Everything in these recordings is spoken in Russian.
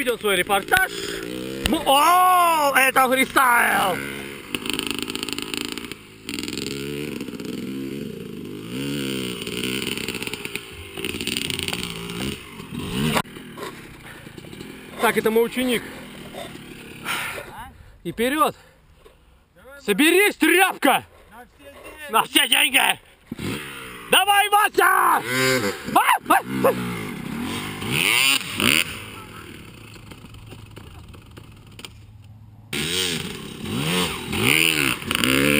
ведем свой репортаж. Мы- О, это фристайл! Так, это мой ученик. И вперед! Соберись, тряпка! На все деньги! Давай, Вася! А! А! А! Mm-hmm.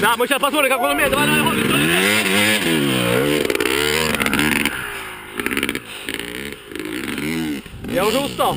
Да, мы сейчас посмотрим, как он умеет. Давай, давай, давай, давай. Я уже устал.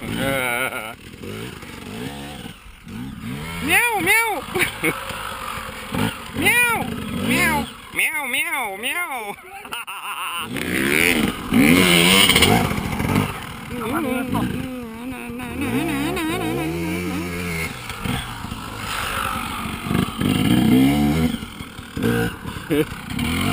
Meow, meow. meow, meow, meow, meow, meow. Yeah.